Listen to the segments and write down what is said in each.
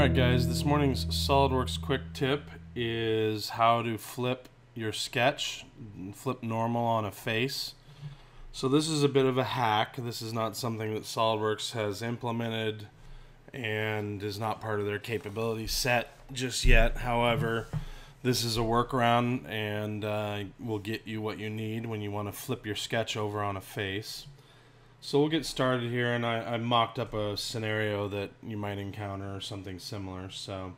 Alright guys, this morning's SOLIDWORKS quick tip is how to flip your sketch, flip normal on a face. So this is a bit of a hack. This is not something that SOLIDWORKS has implemented and is not part of their capability set just yet. However, this is a workaround and uh, will get you what you need when you want to flip your sketch over on a face. So we'll get started here, and I, I, mocked up a scenario that you might encounter or something similar. So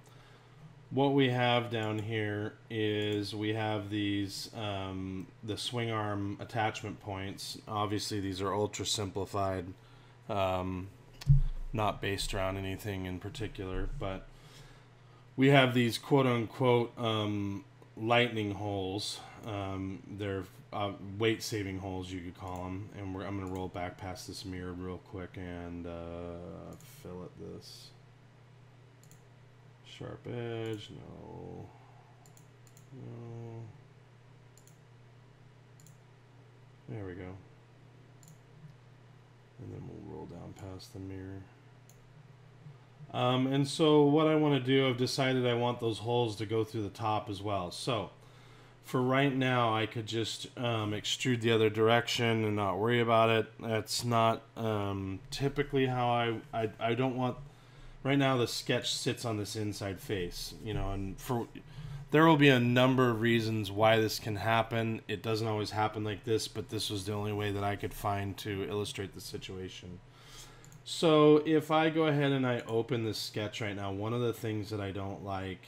what we have down here is we have these um, the swing arm attachment points. Obviously, these are ultra simplified, um, not based around anything in particular, but we have these quote unquote um, lightning holes. Um, they're uh, weight saving holes, you could call them. And I'm going to roll back past this mirror real quick and uh, fillet this. Sharp edge, no. No. There we go. And then we'll roll down past the mirror. Um, and so what I want to do, I've decided I want those holes to go through the top as well. So for right now, I could just um, extrude the other direction and not worry about it. That's not um, typically how I, I, I don't want, right now the sketch sits on this inside face, you know, and for, there will be a number of reasons why this can happen. It doesn't always happen like this, but this was the only way that I could find to illustrate the situation. So if I go ahead and I open this sketch right now, one of the things that I don't like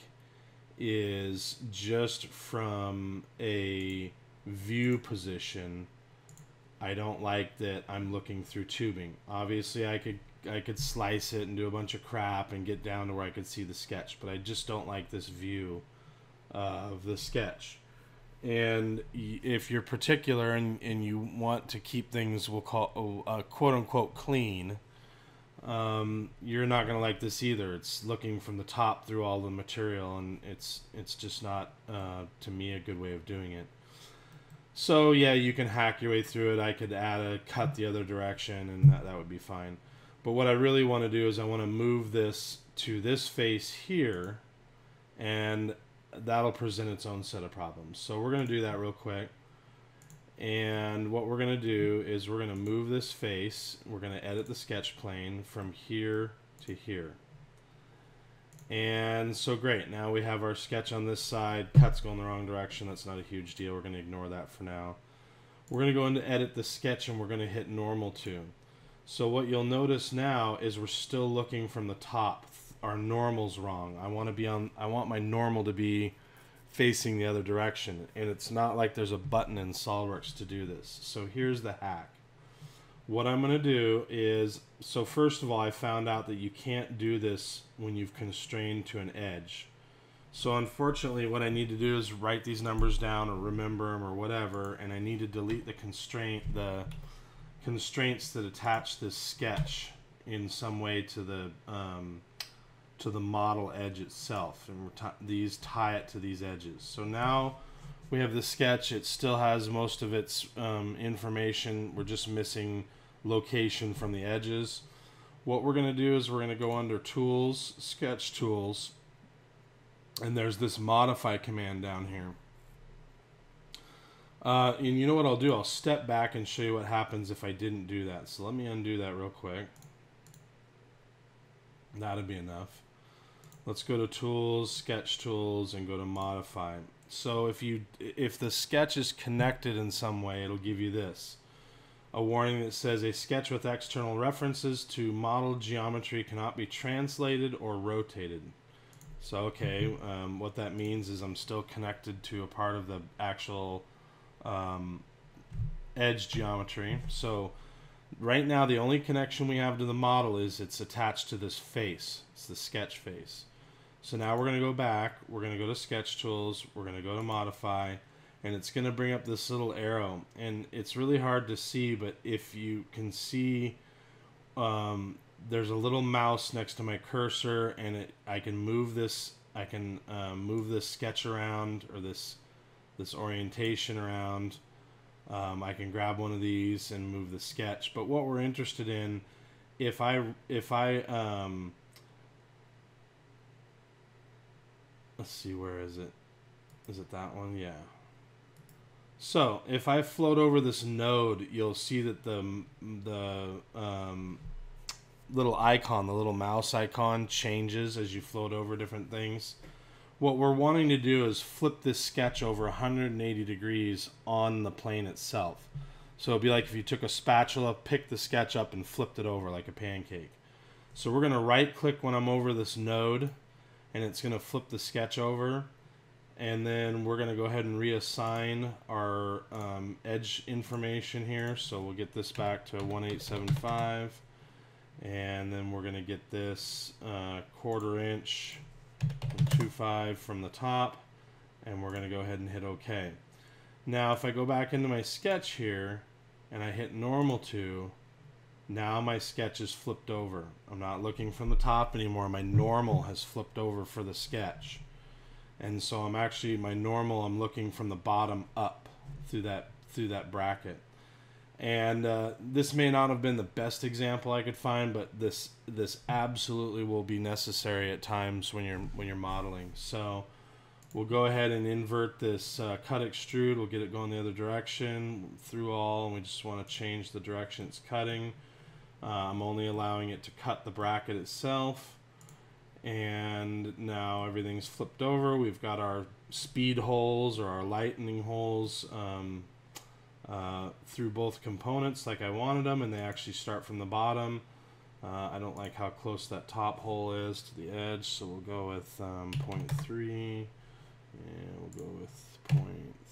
is just from a view position. I don't like that I'm looking through tubing. Obviously, I could I could slice it and do a bunch of crap and get down to where I could see the sketch, but I just don't like this view of the sketch. And if you're particular and, and you want to keep things, we'll call uh, quote unquote clean, um, you're not gonna like this either. It's looking from the top through all the material, and it's it's just not uh, to me a good way of doing it. So yeah, you can hack your way through it. I could add a cut the other direction, and that that would be fine. But what I really want to do is I want to move this to this face here, and that'll present its own set of problems. So we're gonna do that real quick. And what we're going to do is we're going to move this face. We're going to edit the sketch plane from here to here. And so great, now we have our sketch on this side. Cut's going the wrong direction. That's not a huge deal. We're going to ignore that for now. We're going to go into edit the sketch and we're going to hit normal to. So what you'll notice now is we're still looking from the top. Our normal's wrong. I want to be on I want my normal to be facing the other direction. And it's not like there's a button in SOLIDWORKS to do this. So here's the hack. What I'm going to do is, so first of all, I found out that you can't do this when you've constrained to an edge. So unfortunately, what I need to do is write these numbers down or remember them or whatever, and I need to delete the constraint, the constraints that attach this sketch in some way to the um, to the model edge itself and these tie it to these edges. So now we have the sketch it still has most of its um, information we're just missing location from the edges. What we're going to do is we're going to go under tools sketch tools and there's this modify command down here. Uh, and you know what I'll do? I'll step back and show you what happens if I didn't do that. So let me undo that real quick. That'd be enough let's go to tools sketch tools and go to modify so if you if the sketch is connected in some way it'll give you this. A warning that says a sketch with external references to model geometry cannot be translated or rotated. So okay um, what that means is I'm still connected to a part of the actual um, edge geometry. So right now the only connection we have to the model is it's attached to this face. It's the sketch face so now we're going to go back. We're going to go to Sketch Tools. We're going to go to Modify. And it's going to bring up this little arrow. And it's really hard to see, but if you can see, um, there's a little mouse next to my cursor. And it, I can move this. I can um, move this sketch around or this this orientation around. Um, I can grab one of these and move the sketch. But what we're interested in, if I if I um, let's see, where is it? Is it that one? Yeah. So if I float over this node, you'll see that the the um, little icon, the little mouse icon, changes as you float over different things. What we're wanting to do is flip this sketch over 180 degrees on the plane itself. So it'd be like if you took a spatula, picked the sketch up, and flipped it over like a pancake. So we're going to right click when I'm over this node, and it's going to flip the sketch over and then we're going to go ahead and reassign our um, edge information here. So we'll get this back to 1875 and then we're going to get this uh, quarter inch 25 from the top and we're going to go ahead and hit OK now if I go back into my sketch here and I hit normal to now my sketch is flipped over. I'm not looking from the top anymore. My normal has flipped over for the sketch. And so I'm actually my normal I'm looking from the bottom up through that through that bracket. And uh, this may not have been the best example I could find but this this absolutely will be necessary at times when you're when you're modeling. So we'll go ahead and invert this uh, cut extrude. We'll get it going the other direction through all and we just want to change the direction it's cutting uh, I'm only allowing it to cut the bracket itself and now everything's flipped over. We've got our speed holes or our lightning holes um, uh, through both components like I wanted them, and they actually start from the bottom. Uh, I don't like how close that top hole is to the edge, so we'll go with um, 0.3, and we'll go with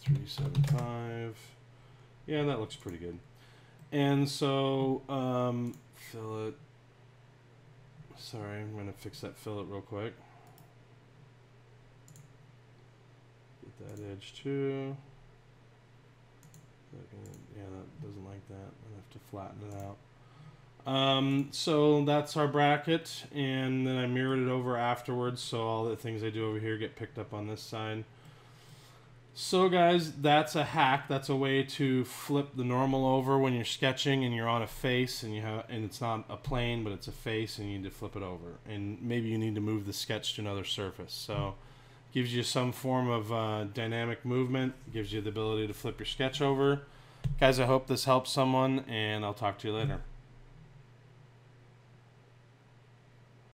0.375. Yeah, that looks pretty good. And so, um, fillet Sorry, I'm going to fix that fillet real quick. Get that edge too. Yeah, that doesn't like that. I have to flatten it out. Um, so that's our bracket, and then I mirrored it over afterwards, so all the things I do over here get picked up on this side. So guys, that's a hack. That's a way to flip the normal over when you're sketching and you're on a face and you have and it's not a plane but it's a face and you need to flip it over. And maybe you need to move the sketch to another surface. So gives you some form of uh, dynamic movement, gives you the ability to flip your sketch over. Guys, I hope this helps someone and I'll talk to you later.